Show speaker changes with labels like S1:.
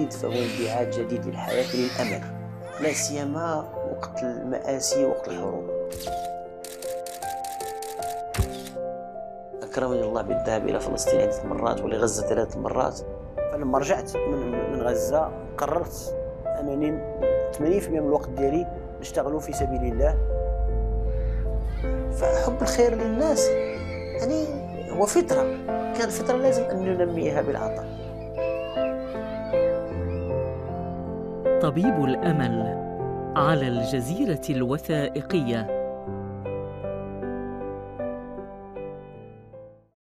S1: فهو انبعاث جديد للحياة للأمل لا سيما وقت المآسي وقت الحروب أكرمني الله بالذهاب إلى فلسطين عدة مرات ولغزة ثلاث مرات. فلما رجعت من, من غزة قررت أنني 80% من الوقت ديالي نشتغل في سبيل الله. فحب الخير للناس يعني هو فطرة كان فطرة لازم أن ننميها بالعطاء.
S2: طبيب الأمل على الجزيرة الوثائقية.